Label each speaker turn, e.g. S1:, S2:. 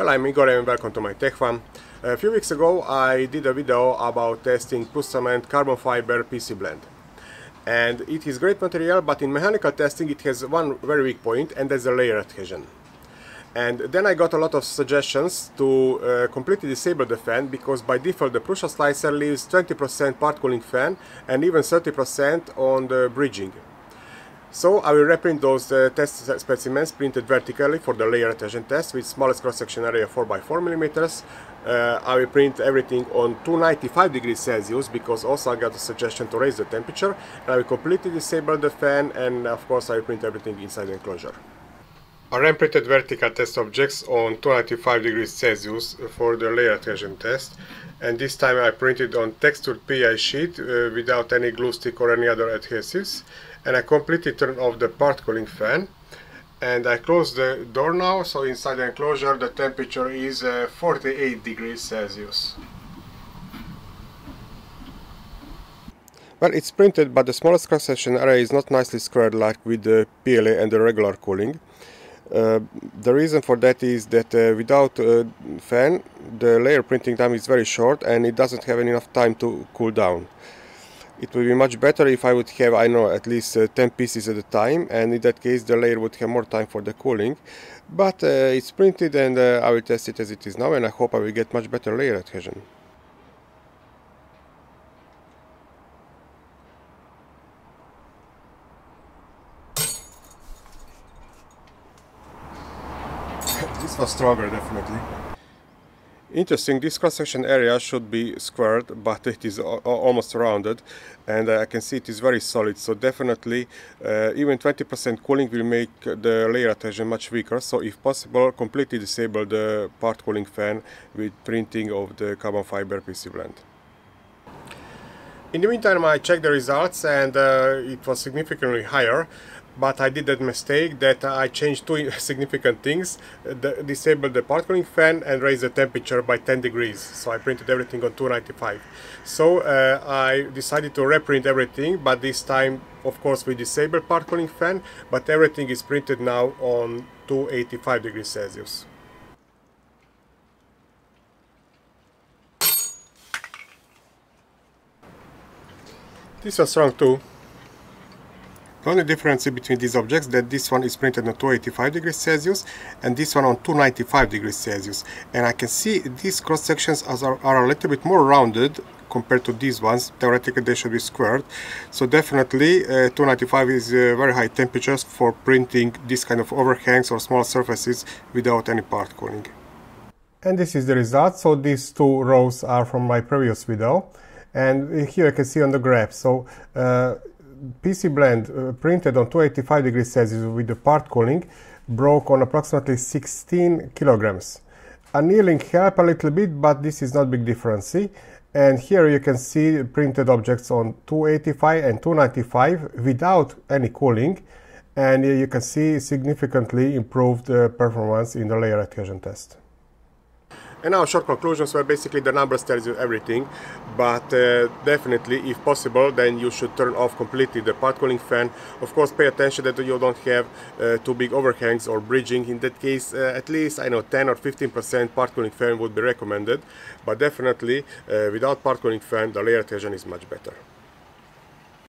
S1: Hello, I'm Igor and welcome to my Tech Fun. A few weeks ago I did a video about testing Prusament carbon fiber PC blend. And it is great material, but in mechanical testing it has one very weak point and that's the layer adhesion. And then I got a lot of suggestions to uh, completely disable the fan because by default the Prusa slicer leaves 20% part cooling fan and even 30% on the bridging. So I will reprint those uh, test specimens printed vertically for the layer adhesion test with smallest cross-section area 4x4 millimeters. Uh, I will print everything on 295 degrees Celsius because also I got a suggestion to raise the temperature and I will completely disable the fan and of course I will print everything inside the enclosure. I ran printed vertical test objects on 295 degrees Celsius for the layer adhesion test and this time I printed on textured PEI sheet uh, without any glue stick or any other adhesives and I completely turned off the part cooling fan and I close the door now so inside the enclosure the temperature is uh, 48 degrees Celsius. Well, it's printed, but the smallest cross-section area is not nicely squared like with the PLA and the regular cooling. Uh, the reason for that is that uh, without a fan, the layer printing time is very short and it doesn't have enough time to cool down it would be much better if I would have, I know, at least uh, 10 pieces at a time and in that case the layer would have more time for the cooling. But uh, it's printed and uh, I will test it as it is now and I hope I will get much better layer adhesion. this was stronger definitely. Interesting, this cross-section area should be squared, but it is almost rounded, and uh, I can see it is very solid, so definitely uh, even 20% cooling will make the layer adhesion much weaker, so if possible, completely disable the part cooling fan with printing of the carbon fiber PC blend. In the meantime, I checked the results and uh, it was significantly higher but I did that mistake that I changed two significant things, the, disabled the part cooling fan and raised the temperature by 10 degrees. So I printed everything on 295. So uh, I decided to reprint everything, but this time of course we disable part cooling fan, but everything is printed now on 285 degrees Celsius. This was wrong too. The only difference between these objects that this one is printed on 285 degrees Celsius and this one on 295 degrees Celsius. And I can see these cross sections are, are a little bit more rounded compared to these ones. Theoretically they should be squared. So definitely uh, 295 is uh, very high temperatures for printing this kind of overhangs or small surfaces without any part cooling. And this is the result. So these two rows are from my previous video. And here you can see on the graph. So uh, PC blend uh, printed on 285 degrees Celsius with the part cooling broke on approximately 16 kilograms. Annealing helped a little bit, but this is not big difference. And here you can see printed objects on 285 and 295 without any cooling. And you can see significantly improved uh, performance in the layer adhesion test. And now short conclusions where basically the numbers tells you everything, but uh, definitely if possible then you should turn off completely the part cooling fan. Of course pay attention that you don't have uh, too big overhangs or bridging. In that case uh, at least I know 10 or 15% part cooling fan would be recommended, but definitely uh, without part cooling fan the layer adhesion is much better.